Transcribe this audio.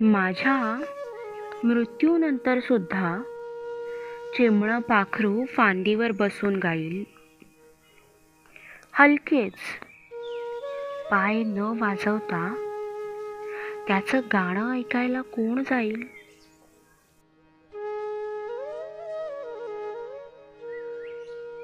माझ्या मृत्यूनंतर सुद्धा चिमणं पाखरू फांदीवर बसून गाईल. हलकेच पाय न वाजवता त्याचं गाणं ऐकायला कोण जाईल?